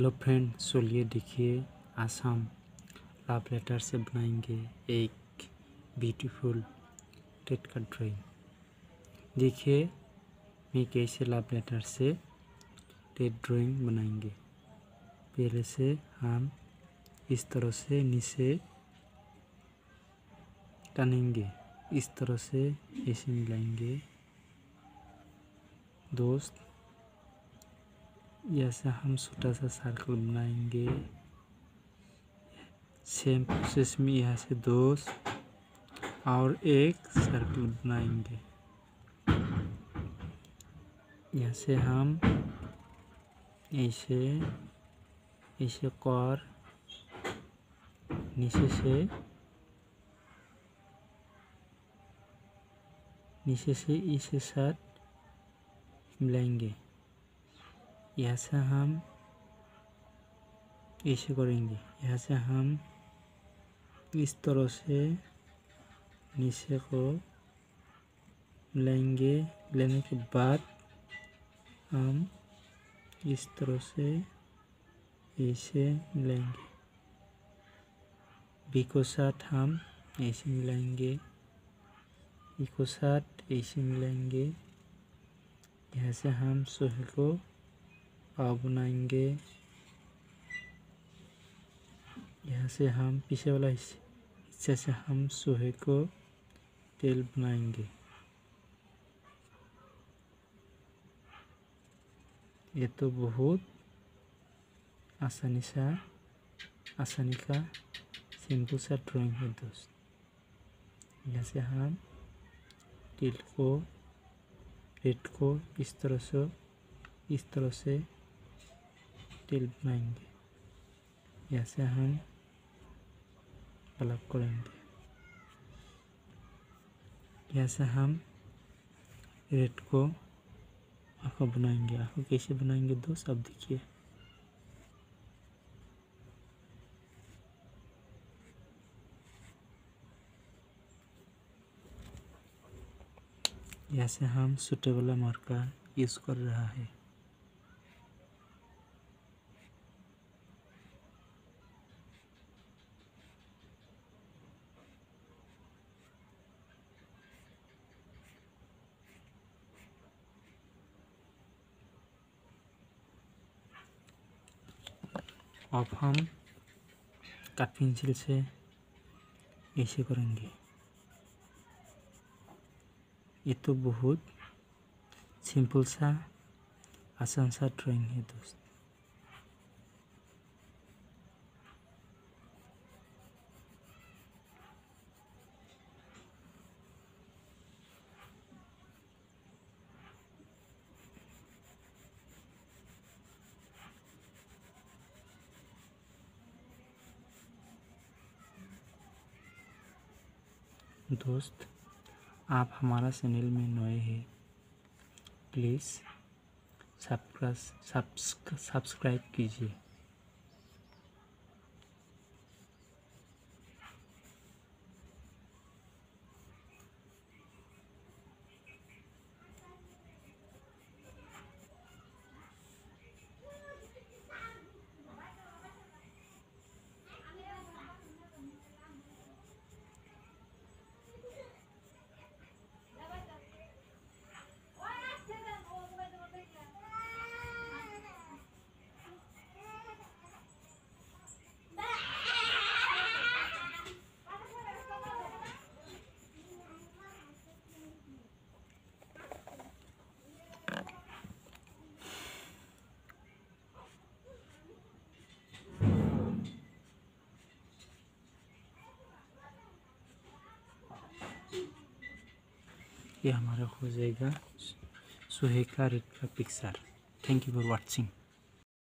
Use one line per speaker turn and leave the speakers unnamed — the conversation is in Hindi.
हेलो फ्रेंड चलिए देखिए आसाम लव लेटर से बनाएँगे एक ब्यूटीफुल रेड का ड्राइंग देखिए, मैं कैसे लव लेटर से रेड ड्राइंग बनाएँगे। पहले से हम इस तरह से नीचे टानेंगे, इस तरह से ऐसे मिलाएँगे। दोस्त ऐसे हम छोटा सा सर्कल बनाएँगे। सेम प्रोसेस में यहाँ से दो और एक सर्कल बनाएँगे। यहाँ से हम ऐसे ऐसे कर नीचे से नीचे से इसे साथ मिलाएँगे। यहाँ से हम ऐसे करेंगे। यहाँ से हम इस तरह से नीचे को लेंगे लेने के बाद हम इस तरह से ऐसे मिलाएँगे। बी को साथ हम ऐसे मिलाएँगे। ई को साथ ऐसे मिलाएँगे। यहाँ से हम सोहे को पाव बनाएँगे। यहाँ से हम, पीछे वाला हिस्से से हम सोहे को तेल बनाएँगे। ये तो बहुत आसानी सा, आसानी का सिंपल सा ड्राइंग है दोस्त। यहाँ से हम तिल को रेड को इस तरह से, इस तरह से तेल बनाएँगे ऐसे हम अलग करेंगे ऐसे हम रेड को आँखों बनाएँगे। आँखों कैसे बनाएँगे दो सब देखिए। ऐसे हम सुटेबल मार्कर यूज़ कर रहा है। अब हम कट पेंसिल से ऐसे करेंगे ये तो बहुत सिंपल सा आसान सा ड्राइंग है दोस्त दोस्त आप हमारा चैनल में नए हैं प्लीज़ सब्सक्राइब कीजिए। ये हमारा हो जाएगा सुहेका रेड का picture. Thank you for watching